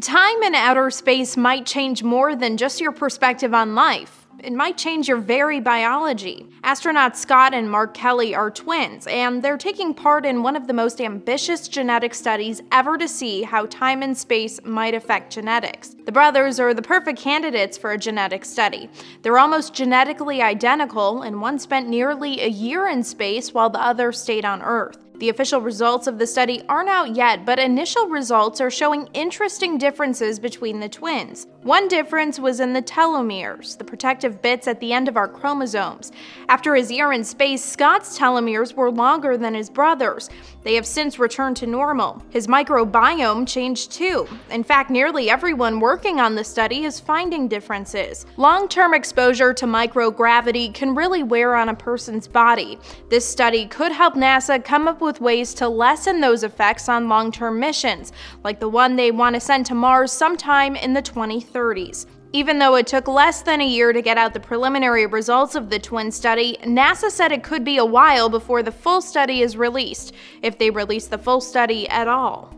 Time in outer space might change more than just your perspective on life. It might change your very biology. Astronauts Scott and Mark Kelly are twins, and they're taking part in one of the most ambitious genetic studies ever to see how time and space might affect genetics. The brothers are the perfect candidates for a genetic study. They're almost genetically identical, and one spent nearly a year in space while the other stayed on Earth. The official results of the study aren't out yet, but initial results are showing interesting differences between the twins. One difference was in the telomeres, the protective bits at the end of our chromosomes. After his year in space, Scott's telomeres were longer than his brother's. They have since returned to normal. His microbiome changed too. In fact, nearly everyone working on the study is finding differences. Long term exposure to microgravity can really wear on a person's body. This study could help NASA come up with ways to lessen those effects on long term missions, like the one they want to send to Mars sometime in the 2030s. Even though it took less than a year to get out the preliminary results of the twin study, NASA said it could be a while before the full study is released, if they release the full study at all.